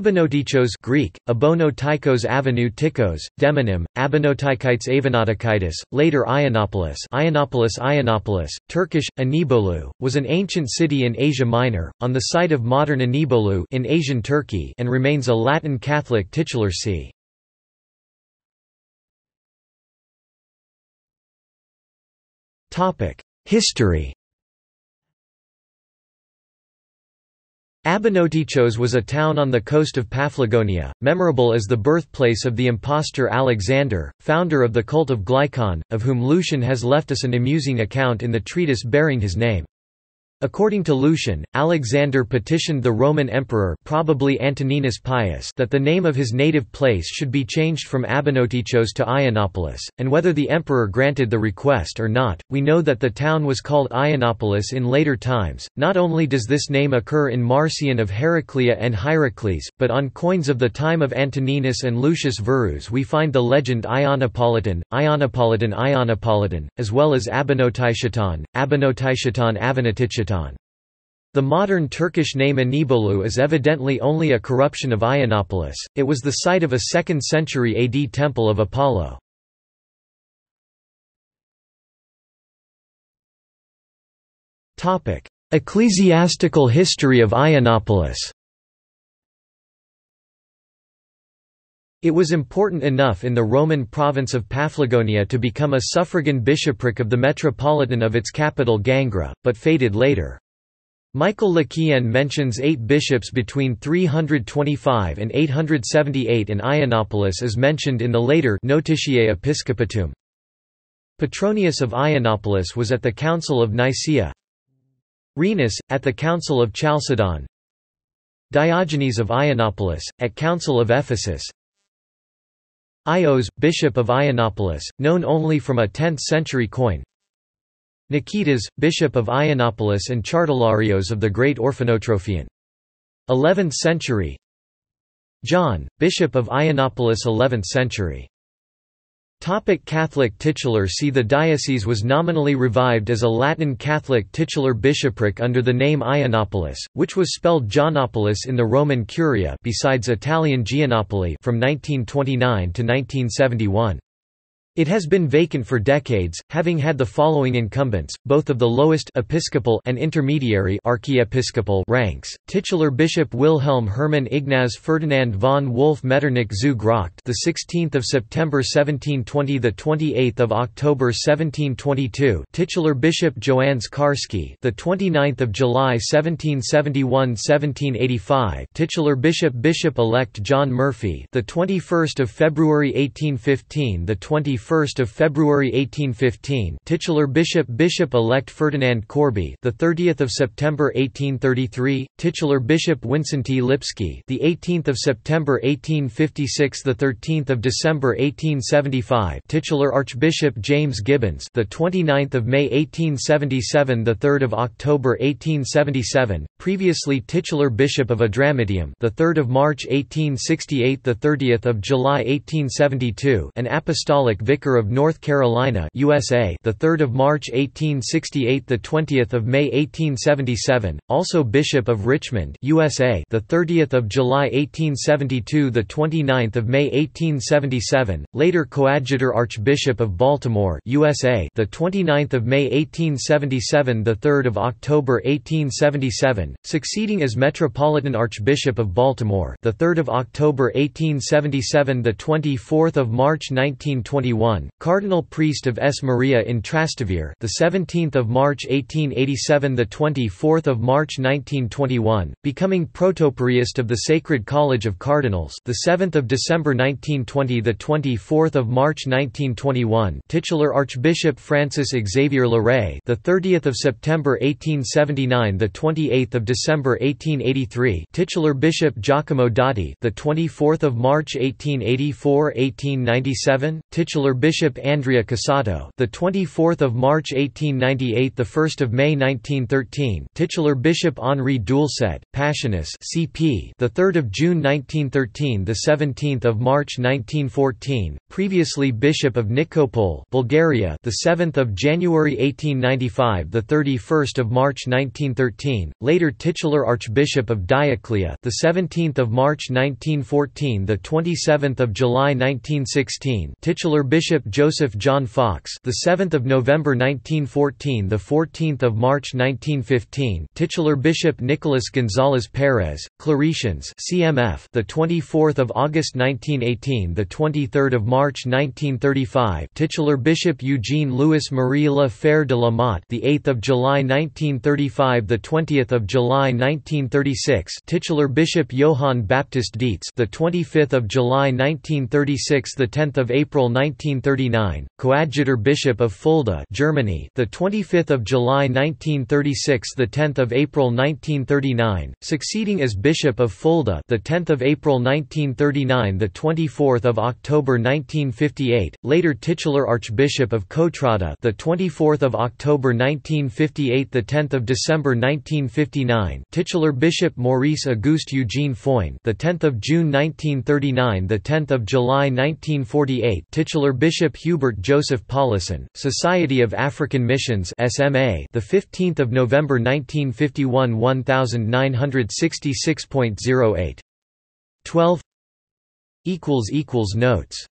Abonoteichos Greek, Abonotikos Avenue Tikos, demonym, Abonotikites Avanatikaitis, later Ionopolis Ionopolis Ionopolis, Turkish, İnebolu, was an ancient city in Asia Minor, on the site of modern İnebolu in Asian Turkey and remains a Latin Catholic titular see. History Abonoteichos was a town on the coast of Paphlagonia, memorable as the birthplace of the impostor Alexander, founder of the cult of Glycon, of whom Lucian has left us an amusing account in the treatise bearing his name. According to Lucian, Alexander petitioned the Roman emperor probably Antoninus Pius that the name of his native place should be changed from Abonoteichos to Ionopolis, and whether the emperor granted the request or not, we know that the town was called Ionopolis in later times. Not only does this name occur in Marcian of Heraclea and Hierocles, but on coins of the time of Antoninus and Lucius Verus we find the legend Ionopolitan, Ionopolitan Ionopolitan, as well as Abonotichetan, Abonotichetan The modern Turkish name İnebolu is evidently only a corruption of Ionopolis, it was the site of a 2nd century AD temple of Apollo. Ecclesiastical history of Ionopolis It was important enough in the Roman province of Paphlagonia to become a suffragan bishopric of the metropolitan of its capital Gangra, but faded later. Michael Lequien mentions eight bishops between 325 and 878 and Ionopolis is mentioned in the later Notitiae Episcopatuum. Petronius of Ionopolis was at the Council of Nicaea Renus, at the Council of Chalcedon Diogenes of Ionopolis, at Council of Ephesus Ios, bishop of Ionopolis, known only from a 10th-century coin. Nikitas, bishop of Ionopolis and Chartularios of the Great Orphanotrophion. 11th century. John, bishop of Ionopolis 11th century Catholic titular See the diocese was nominally revived as a Latin Catholic titular bishopric under the name Ionopolis, which was spelled Giannopolis in the Roman Curia besides Italian Giannopoli from 1929 to 1971. It has been vacant for decades, having had the following incumbents, both of the lowest episcopal and intermediary archiepiscopal ranks: titular Bishop Wilhelm Hermann Ignaz Ferdinand von Wolf Metternich zu Gracht, the 16th of September 1720, the 28th of October 1722; titular Bishop Joannes Karski, the 29th of July 1771-1785; titular Bishop Bishop-elect John Murphy, the 21st of February 1815, the 20 1st of February 1815, titular bishop Bishop-elect Ferdinand Corby, the 30th of September 1833, titular Bishop Wincenty Lipski, the 18th of September 1856, the 13th of December 1875, titular Archbishop James Gibbons, the 29th of May 1877, the 3rd of October 1877, previously titular Bishop of Adramyttium, the 3rd of March 1868, the 30th of July 1872, an apostolic Vicar of North Carolina, USA, the 3rd of March 1868, the 20th of May 1877, also Bishop of Richmond, USA, the 30th of July 1872, the 29th of May 1877, later Coadjutor Archbishop of Baltimore, USA, the 29th of May 1877, the 3rd of October 1877, succeeding as Metropolitan Archbishop of Baltimore, the 3rd of October 1877, the 24th of March 1921 Cardinal priest of S. Maria in Trastevere, the 17th of March 1887, the 24th of March 1921, becoming protopriest of the Sacred College of Cardinals, the 7th of December 1920, the 24th of March 1921, titular Archbishop Francis Xavier Leray, the 30th of September 1879, the 28th of December 1883, titular Bishop Giacomo Dotti, the 24th of March 1884-1897, titular Titular Bishop Andrea Cassato, the 24th of March 1898, the 1st of May 1913. Titular Bishop Henri Doulcet, Passionis, CP, the 3rd of June 1913, the 17th of March 1914. Previously Bishop of Nikopol, Bulgaria, the 7th of January 1895, the 31st of March 1913. Later titular Archbishop of Dioclea, the 17th of March 1914, the 27th of July 1916. Titular Bishop Joseph John Fox, the 7th of November 1914, the 14th of March 1915. Titular Bishop Nicolas Gonzalez Perez, Claretians, CMF, the 24th of August 1918, the 23rd of March 1935. Titular Bishop Eugene Louis Marie La Fère de la Motte, the 8th of July 1935, the 20th of July 1936. Titular Bishop Johann Baptist Dietz, the 25th of July 1936, the 10th of April 1939. Coadjutor Bishop of Fulda, Germany, the 25th of July 1936, the 10th of April 1939. Succeeding as Bishop of Fulda, the 10th of April 1939, the 24th of October 1958. Later titular Archbishop of Kotrada, the 24th of October 1958, the 10th of December 1959. Titular Bishop Maurice Auguste Eugene Foyne, the 10th of June 1939, the 10th of July 1948. Titular Bishop Hubert Joseph Paulissen, Society of African Missions (SMA), the 15th of November 1951, 1966.08. 12 equals equals notes